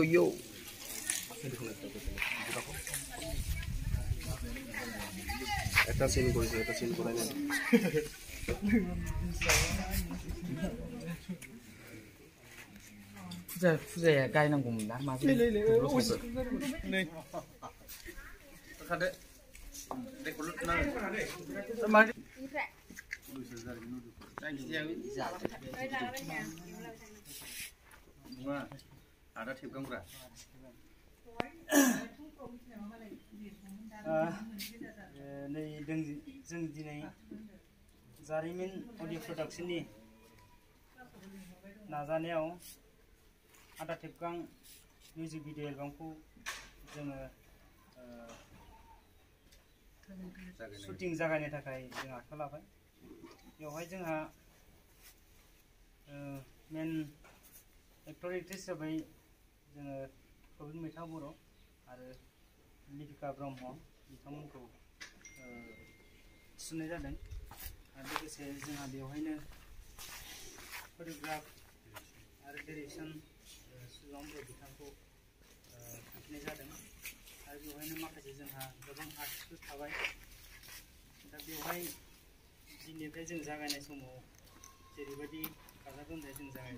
yo yo এটা চিন কৰিছে এটা চিন কৰাই নাই फुजा फुजाया गायनांगौमोन ना माजों नै खादो देखो लुटना मारै जायखिजाया 맞아. आदा ठेबगांब्रा नै जों जों दिनै जारिमिन अडिअ प्रडाक्सननि नाजानायाव आदा थेबगां मिउजिक भिडिअ एलबामखौ जोङो शुटिं जागायनो थाखाय जों आखायाव लाबाय बेवहाय जोंहा मेन एक्टर एक्ट्रेस हिसाबै जोङो प्रबिन मैथा बर' आरो लिपिका ब्रह्म बिथांमोनखौ थिसननाय जादों आरो लोगोसे जोंहा बेवहायनो करिय'ग्राफ आरो डिरेक्सन सुजन बर' बिथांखौ थांखिनाय जादों आरो बेवहायनो माखासे जोंहा गोबां आर्टिस्टफोर थाबाय दा बेवहाय दिननिफ्राय जों जागायनाय समाव जेरैबायदि गाजा गोमजायै जों जागाय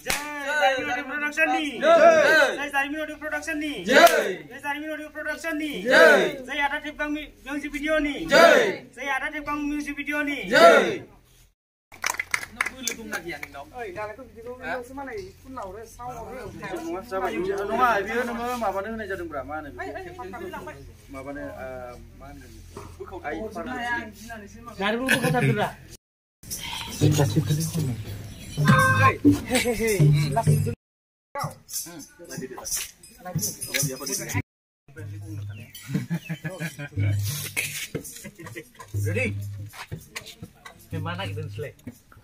Jai nih. Nih. Nih. Saya ada di Bang Music Video nih. Jai. Saya ada di Bang Video nih. Jai dung sama sama sama Ready? Gimana kita selesai?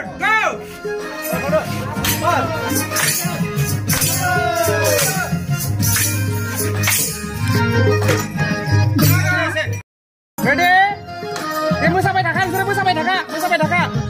Fire! Go! Ready? Seribu sampai Dhaka, seribu sampai Dhaka, seribu sampai Dhaka.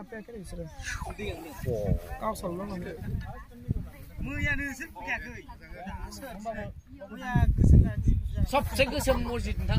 फैयाखै दासो मैया गोसोम सबसे गोसोम मस्जिद नोंथां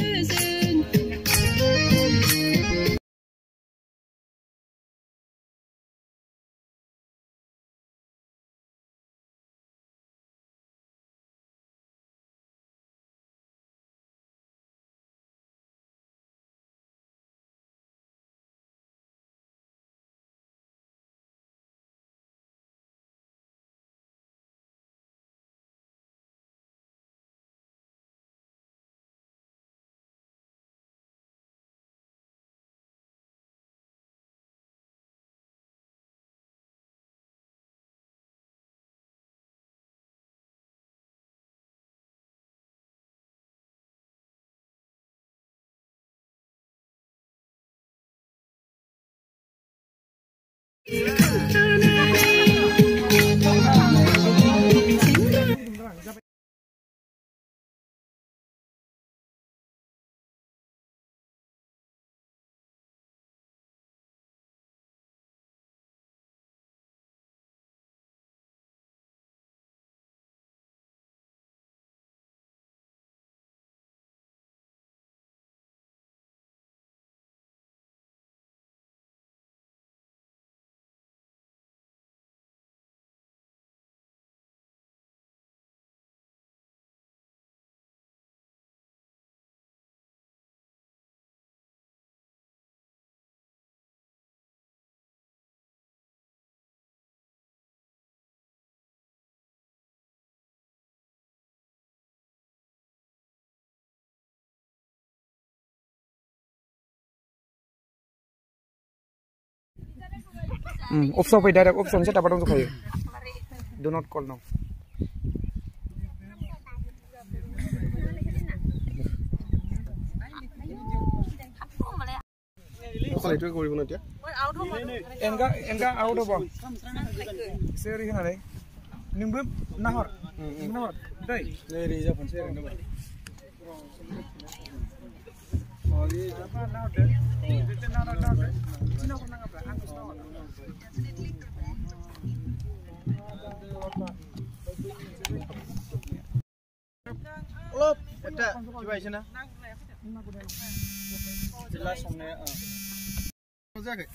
is 你看着那 रो रो ए पो Hmm, off sampai direct off sampai dapat dong supaya. Do not call now. खालायथ' गरिबनो এতিয়া Enga enga out of all. Seri होनानै नोंबो नाहर नोंबो नाहर दै नै ओरै जाफानोसै ओरैनो Lop, eta, coba isina. Jelas संनाया जायाखै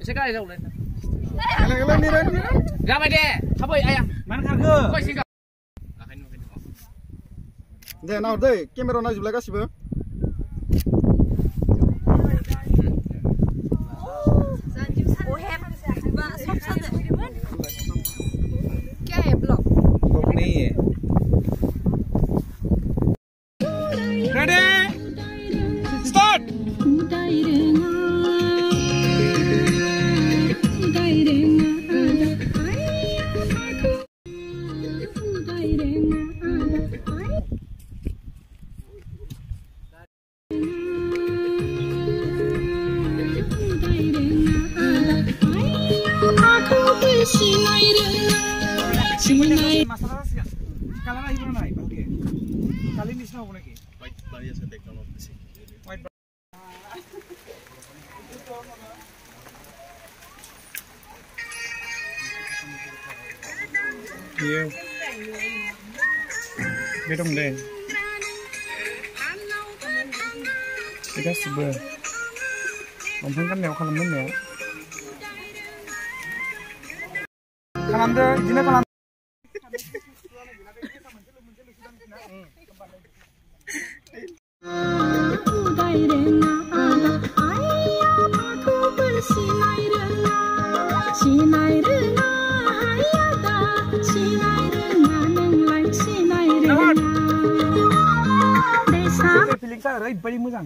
एसे गारि जावलाय गालाय गालाय निराय निराय जाबाय दे थाबै आया मानो खारखो फै सिगां आखाइ नुबाय दङ दे नाहर दै केमेरा नायजोबलाय गासिबो చేసి డెక్లో వచ్చేసి white Yêu Biết không đèn Cái đó sửa bờ Ông thân cắt nèo khăn lắm nữa Khăn lắm thế, chính là khăn lắm फिलिंसा ओरैबायदि मोजां